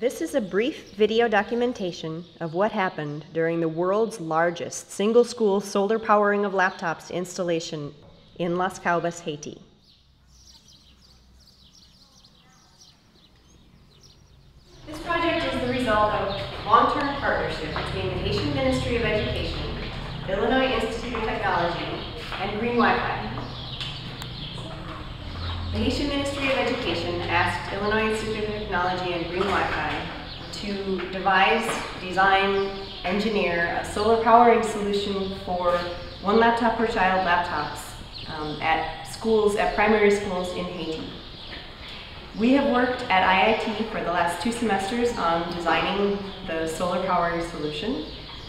This is a brief video documentation of what happened during the world's largest single school solar powering of laptops installation in Lascahobas, Haiti. This project is the result of long-term partnership between the Haitian Ministry of Education, Illinois Institute of Technology, and Green Wi-Fi. The Haitian Ministry of Education asked Illinois Institute of Technology and Green Wi-Fi to devise, design, engineer a solar powering solution for one laptop per child laptops um, at schools, at primary schools in Haiti. We have worked at IIT for the last two semesters on designing the solar powering solution,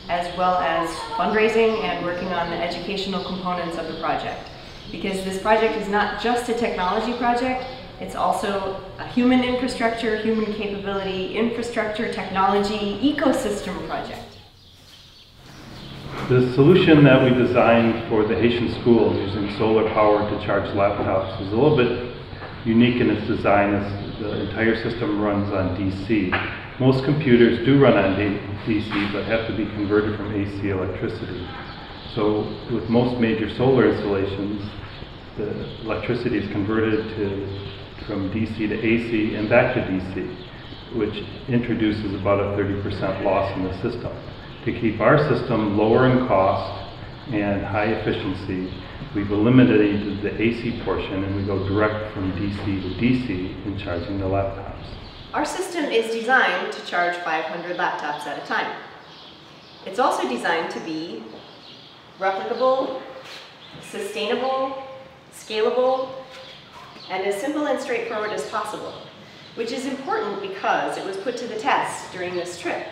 as well as fundraising and working on the educational components of the project because this project is not just a technology project, it's also a human infrastructure, human capability, infrastructure, technology, ecosystem project. The solution that we designed for the Haitian schools using solar power to charge laptops is a little bit unique in its design as the entire system runs on DC. Most computers do run on DC but have to be converted from AC electricity. So with most major solar installations, the electricity is converted to, from DC to AC and back to DC, which introduces about a 30% loss in the system. To keep our system lower in cost and high efficiency, we've eliminated the AC portion and we go direct from DC to DC in charging the laptops. Our system is designed to charge 500 laptops at a time. It's also designed to be replicable, sustainable, scalable, and as simple and straightforward as possible, which is important because it was put to the test during this trip.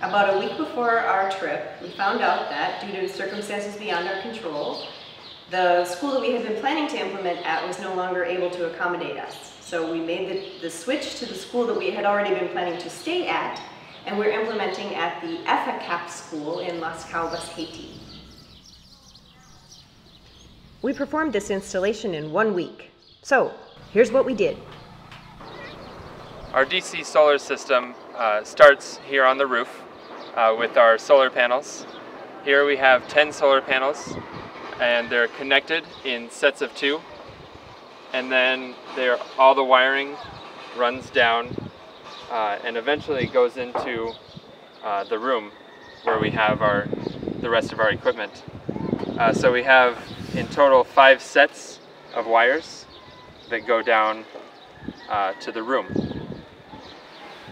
About a week before our trip, we found out that, due to circumstances beyond our control, the school that we had been planning to implement at was no longer able to accommodate us. So we made the, the switch to the school that we had already been planning to stay at, and we're implementing at the EFACAP school in Lascahobas, Haiti. We performed this installation in one week. So, here's what we did. Our DC solar system uh, starts here on the roof uh, with our solar panels. Here we have 10 solar panels and they're connected in sets of two. And then all the wiring runs down uh, and eventually goes into uh, the room where we have our the rest of our equipment. Uh, so we have in total five sets of wires that go down uh, to the room.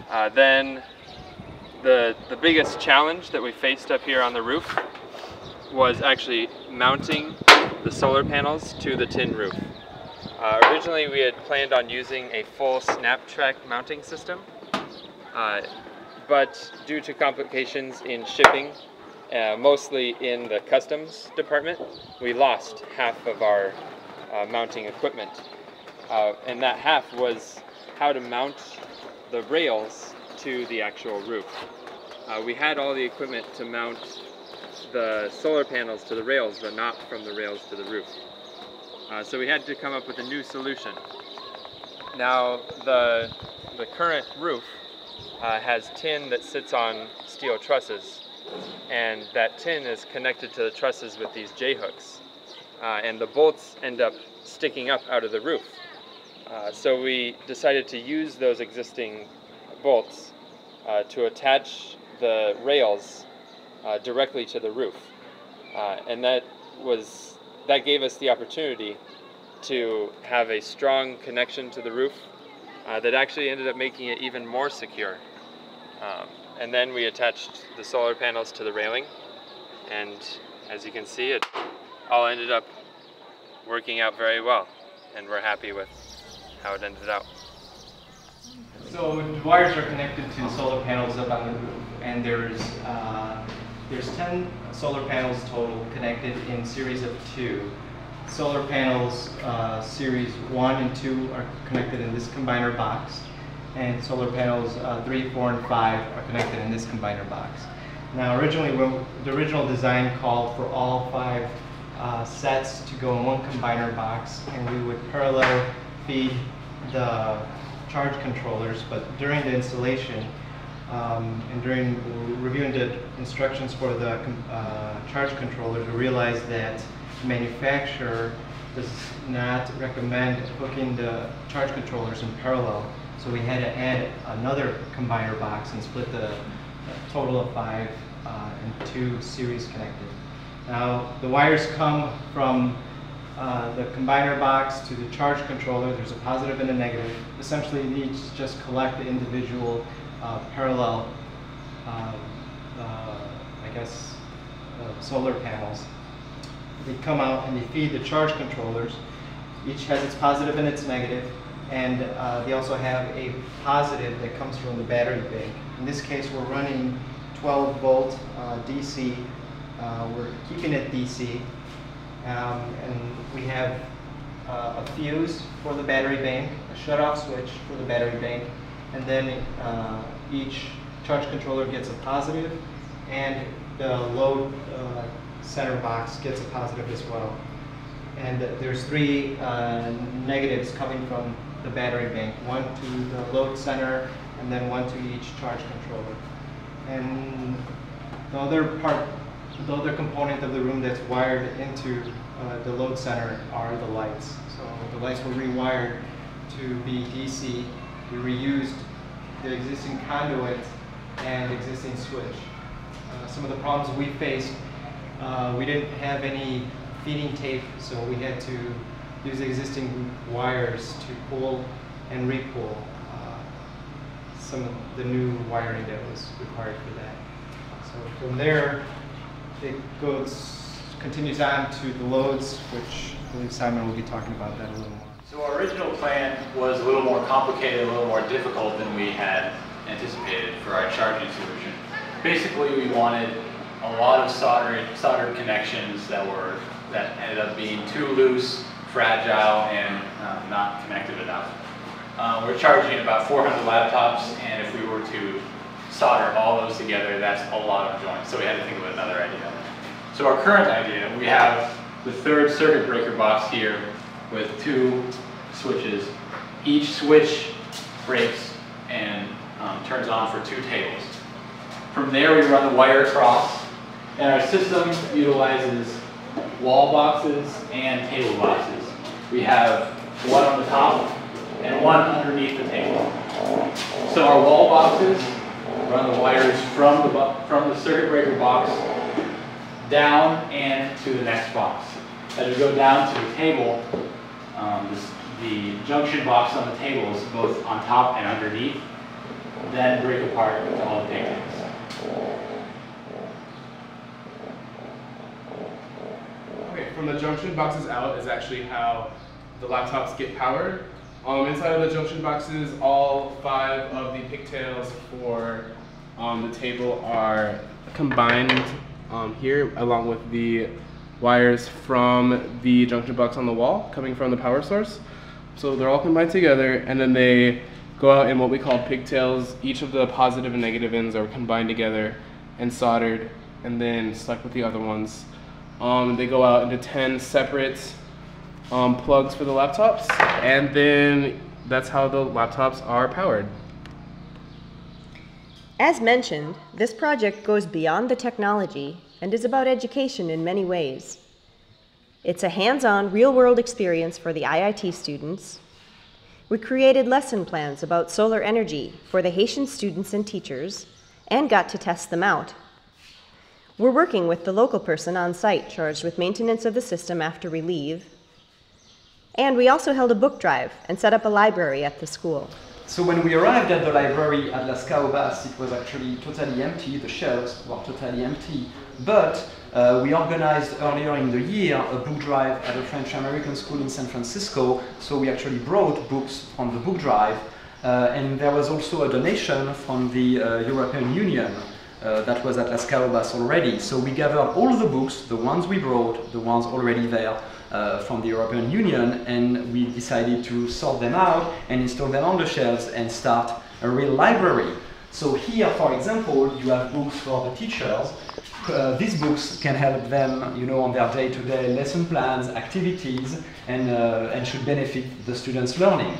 Uh, then the, the biggest challenge that we faced up here on the roof was actually mounting the solar panels to the tin roof. Uh, originally we had planned on using a full SnapNrack mounting system, uh, but due to complications in shipping uh, mostly in the customs department, we lost half of our uh, mounting equipment. Uh, and that half was how to mount the rails to the actual roof. Uh, we had all the equipment to mount the solar panels to the rails, but not from the rails to the roof. Uh, so we had to come up with a new solution. Now, the, the current roof uh, has tin that sits on steel trusses and that tin is connected to the trusses with these J-hooks. Uh, and the bolts end up sticking up out of the roof. Uh, so we decided to use those existing bolts uh, to attach the rails uh, directly to the roof. Uh, and that was that gave us the opportunity to have a strong connection to the roof uh, that actually ended up making it even more secure. Um, and then we attached the solar panels to the railing and as you can see it all ended up working out very well and we're happy with how it ended out. So the wires are connected to the solar panels up on the roof and there's uh, there's 10 solar panels total connected in series of two. Solar panels uh, series 1 and 2 are connected in this combiner box and solar panels uh, 3, 4, and 5 are connected in this combiner box. Now originally, when the original design called for all five uh, sets to go in one combiner box and we would parallel feed the charge controllers, but during the installation um, and during reviewing the instructions for the uh, charge controllers, we realized that the manufacturer does not recommend hooking the charge controllers in parallel. So we had to add another combiner box and split the total of five uh, and two series connected. Now the wires come from uh, the combiner box to the charge controller. There's a positive and a negative. Essentially, these just collect the individual uh, parallel, um, uh, I guess, uh, solar panels. They come out and they feed the charge controllers. Each has its positive and its negative, and uh, they also have a positive that comes from the battery bank. In this case, we're running 12 volt uh, DC. Uh, we're keeping it DC, um, and we have uh, a fuse for the battery bank, a shut-off switch for the battery bank, and then uh, each charge controller gets a positive, and the load uh, center box gets a positive as well. And there's three negatives coming from the battery bank, one to the load center, and then one to each charge controller. And the other part, the other component of the room that's wired into uh, the load center are the lights. So the lights were rewired to be DC. We reused the existing conduit and existing switch. Uh, some of the problems we faced, uh, we didn't have any feeding tape, so we had to use existing wires to pull and repull uh, some of the new wiring that was required for that. So from there, it goes continues on to the loads, which I believe Simon will be talking about that a little more. So our original plan was a little more complicated, a little more difficult than we had anticipated for our charging solution. Basically, we wanted a lot of soldered, soldered connections that were that ended up being too loose, fragile, and uh, not connected enough. Uh, we're charging about 400 laptops, and if we were to solder all those together, that's a lot of joints. So we had to think of another idea. So our current idea, we have the third circuit breaker box here with two switches. Each switch breaks and um, turns on for two tables. From there, we run the wire across, and our system utilizes wall boxes and table boxes. We have one on the top and one underneath the table. So our wall boxes run the wires from the, from the circuit breaker box down and to the next box. As we go down to the table, um, this, the junction box on the table is both on top and underneath, then break apart to all the pigtails. Okay, from the junction boxes out is actually how the laptops get powered. Um, inside of the junction boxes, all five of the pigtails for um, the table are combined um, here along with the wires from the junction box on the wall coming from the power source. So they're all combined together and then they go out in what we call pigtails. Each of the positive and negative ends are combined together and soldered and then stuck with the other ones. Um, they go out into 10 separate um, plugs for the laptops and then that's how the laptops are powered. As mentioned, this project goes beyond the technology and is about education in many ways. It's a hands-on, real-world experience for the IIT students. We created lesson plans about solar energy for the Haitian students and teachers and got to test them out. We're working with the local person on site charged with maintenance of the system after we leave. And we also held a book drive and set up a library at the school. So when we arrived at the library at Lascahobas, it was actually totally empty, the shelves were totally empty, but uh, we organized earlier in the year a book drive at a French-American school in San Francisco, so we actually brought books from the book drive, uh, and there was also a donation from the uh, European Union uh, that was at Lascahobas already. So we gathered all the books, the ones we brought, the ones already there, uh, from the European Union and we decided to sort them out and install them on the shelves and start a real library. So here, for example, you have books for the teachers. Uh, these books can help them, you know, on their day-to-day -day lesson plans, activities, and, uh, and should benefit the students' learning.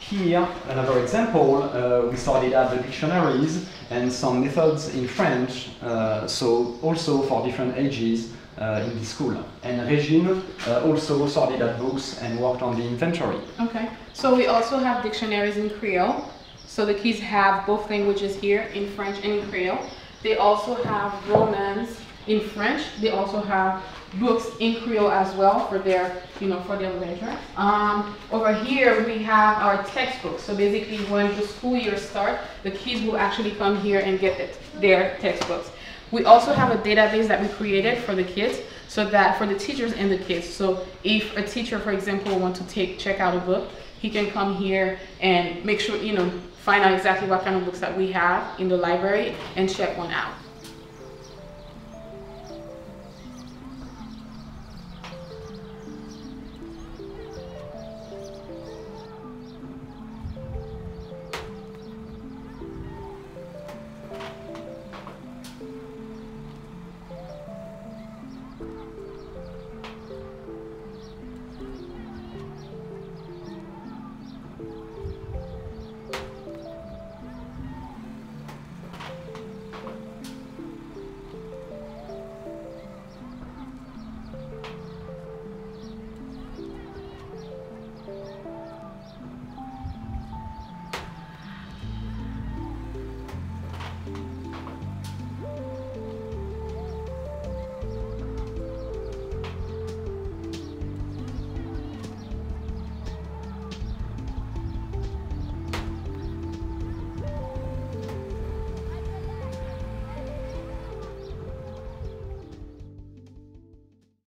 Here, another example, uh, we started at the dictionaries and some methods in French, uh, so also for different ages uh, in the school. And Regine uh, also started at books and worked on the inventory. Okay, so we also have dictionaries in Creole. So the kids have both languages here in French and in Creole. They also have romance in French. They also have books in Creole as well for their, you know, for their leisure. Um, over here we have our textbooks. So basically when the school year starts, the kids will actually come here and get it, their textbooks. We also have a database that we created for the kids so that for the teachers and the kids. So if a teacher, for example, want to take check out a book, he can come here and make sure, you know, find out exactly what kind of books that we have in the library and check one out.